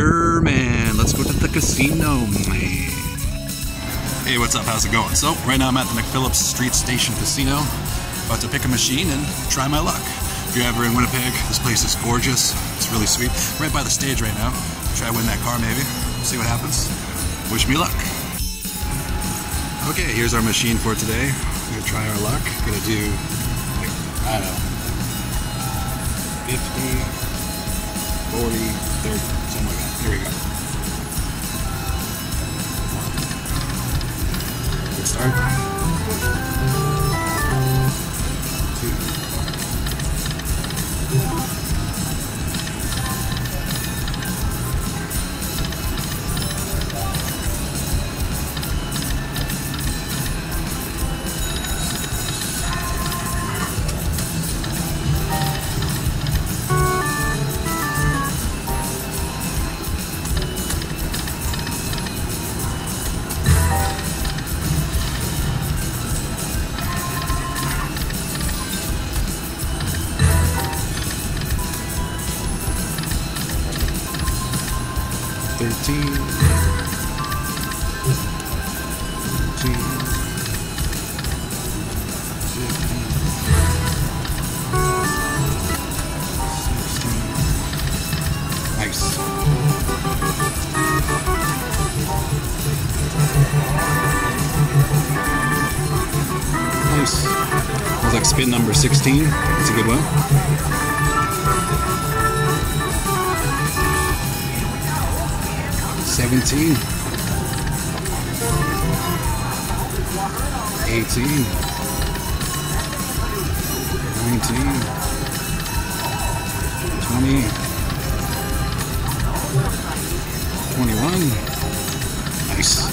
Man. Let's go to the casino, man. Hey, what's up? How's it going? So, right now I'm at the McPhillips Street Station Casino. About to pick a machine and try my luck. If you're ever in Winnipeg, this place is gorgeous. It's really sweet. Right by the stage right now. Try win that car maybe. See what happens. Wish me luck. Okay, here's our machine for today. We're gonna try our luck. Gonna do, like, I don't know, 50, 40, 30, something like that. Here we go. Good start. 13, 14, Nice. Looks like spin number 16. It's a good one. Seventeen. Eighteen. Nineteen. Twenty. Twenty-one. Nice.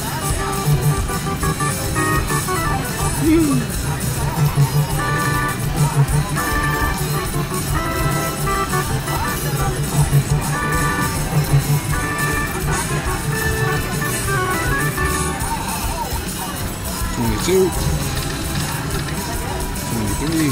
chứ mình ừ, cái gì?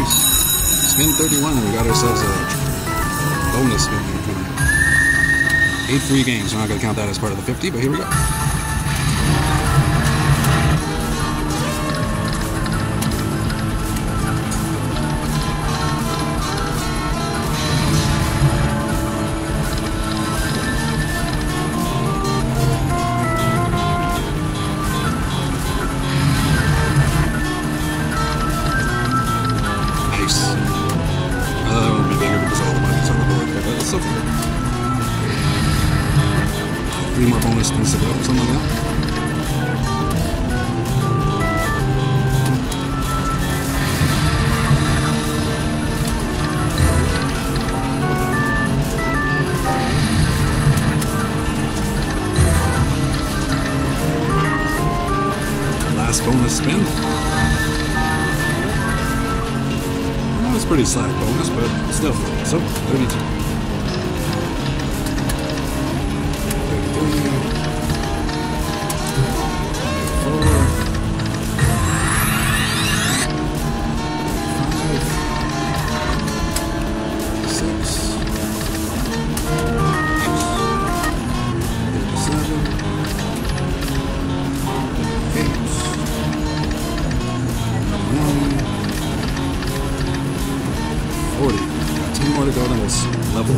Nice. Spin 31, and we got ourselves a bonus spin here coming. Eight free games. We're not going to count that as part of the 50, but here we go. Spin. Well, That's pretty slack bonus, but still. So, 32. 10 more to go, then we'll level.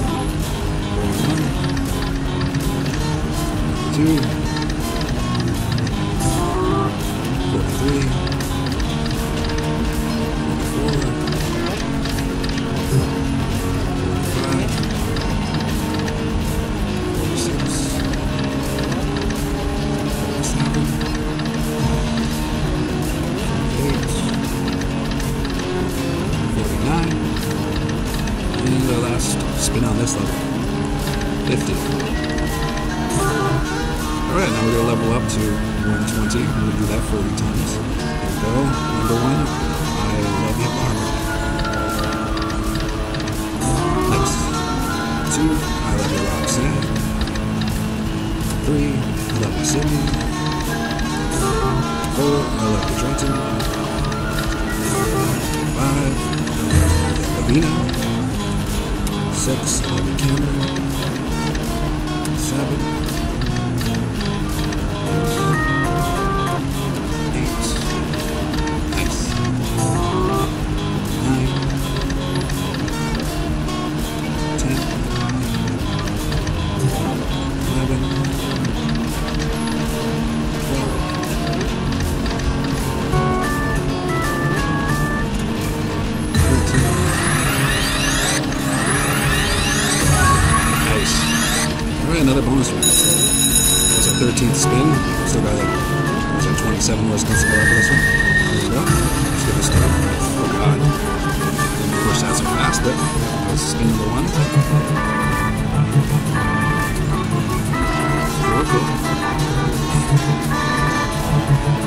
One. Two. 43. 44. This level. 50. Alright, now we're going to level up to 120. We're going to do that 40 times. There we go. Number one, I love you, Barbara. Next. Two, I love you, Roxanne. Three, I love you, Sydney. Four, I love you, Trenton. Five, I love you, Lavina. Six, Cameron. Seven, was that 27 more spins to go after this one? There we go. Let's get this started. Oh god. Didn't push that so fast, but that's number one. Cool, cool.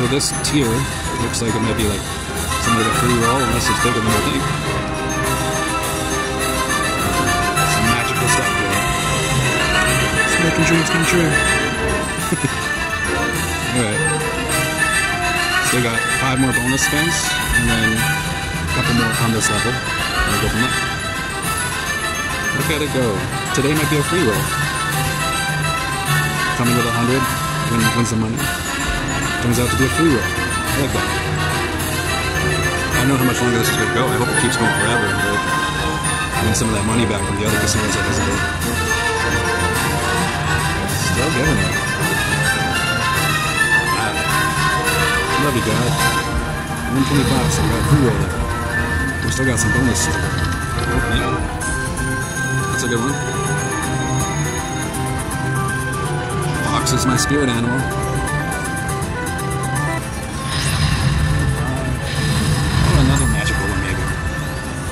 So this tier looks like it might be like some of a free roll unless it's bigger than I think. Some magical stuff here. Just making dreams come true. Alright. Still got five more bonus spins, and then a couple more on this level. And we'll go from there. Look at it go. Today might be a free roll. Coming with a hundred, win, win some money. Turns out to be a free roll. I like that. I don't know how much longer this is going to go. I hope it keeps going forever. But win some of that money back from the other casinos I visited. Still getting it. Wow. Ah. Love you, God. 120 bucks. I got a free roll there. We still got some bonuses. to. Oh. That's a good one. Fox is my spirit animal.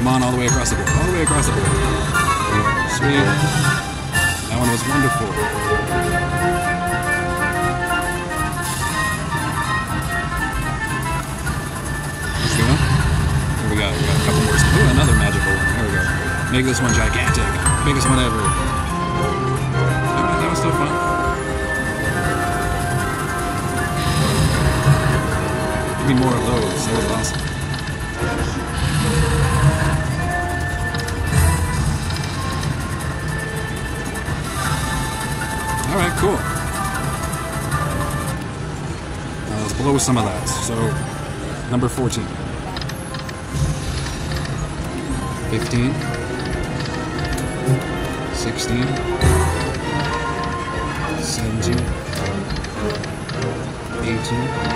On, all the way across the board. All the way across the board. Sweet. That one was wonderful. Here we go. We got a couple more. Ooh, another magical one. There we go. Make this one gigantic. Biggest one ever. That was still fun. Give me more of those. That was awesome. All right, cool. Now let's blow some of that. So, number 14. 15. 16. 17. 18.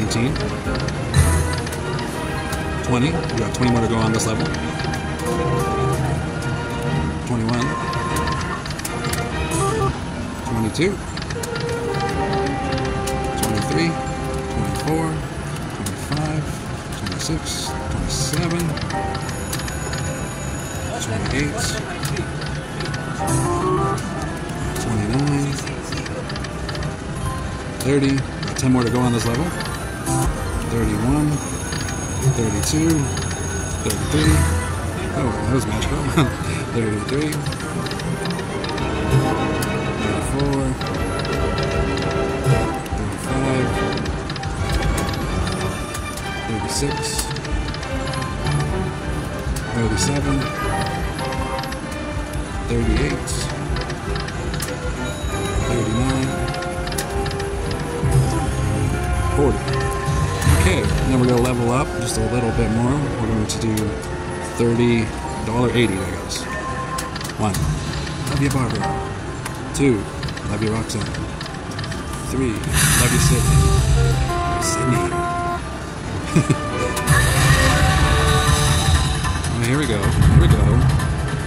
19. 20. We got 20 more to go on this level. 21. 22. 23. 24. 25. 26. 27. 28. 29. 30. Got 10 more to go on this level. 31. 32. 33. Oh, that was magical. 33. 34. 35. 36. 37. 38. 39. 40. Okay, then we're gonna level up just a little bit more. We're going to do $30.80, I guess. One, love you, Barbara. Two, love you, Roxanne. Three, love you, Sydney. Sydney. well, here we go. Here we go.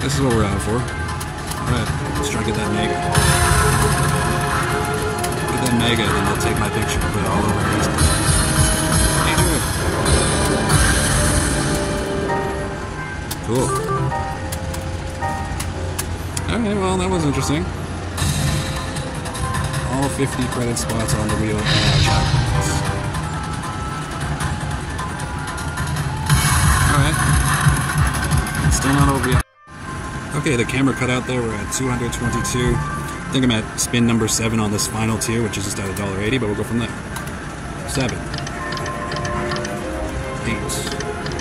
This is what we're out for. Alright, let's try to get that mega. Get that mega, and then they'll take my picture and put it all over Facebook. Cool. Alright, well, that was interesting. All 50 credit spots on the wheel and our. Alright. Still not over yet. Okay, the camera cut out there. We're at 222. I think I'm at spin number 7 on this final tier, which is just at $1.80, but we'll go from there. 7. 8.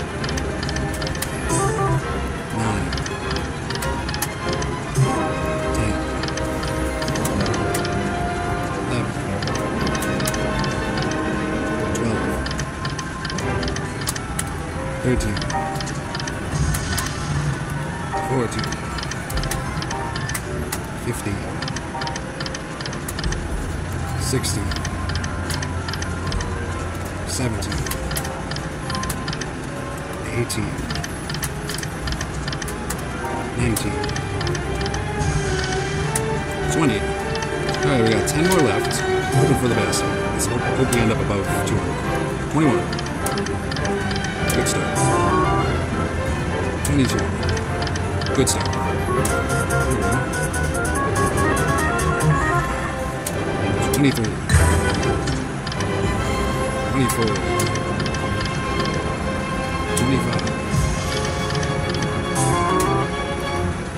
60, 70, 80, 90, 20. All right, we got 10 more left. Hoping for the best. Let's hope, hope we end up above 200. 21. Good start. 22. Good start. 23. 24. 25.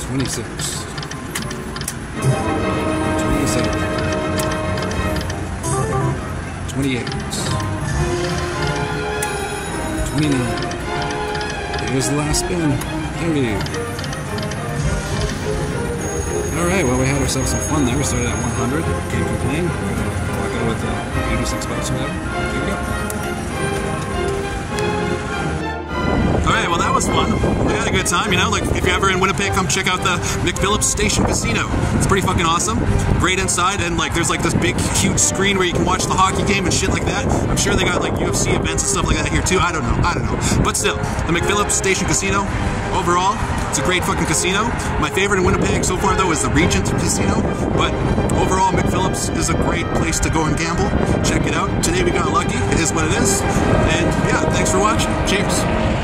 26 27 28 29 Here's the last spin 30 Alright, well we had ourselves some fun there. We started at 100. Can't complain. We're walk out with uh, 86 bucks or whatever. Here we go. Alright, well that was fun. We had a good time, you know, like if you're ever in Winnipeg, come check out the McPhillips Station Casino. It's pretty fucking awesome. Great inside and like there's like this big huge screen where you can watch the hockey game and shit like that. I'm sure they got like UFC events and stuff like that here too. I don't know. I don't know. But still, the McPhillips Station Casino, overall, it's a great fucking casino. My favorite in Winnipeg so far though is the Regent Casino. But overall, McPhillips is a great place to go and gamble. Check it out. Today we got lucky. It is what it is. And yeah, thanks for watching. Cheers.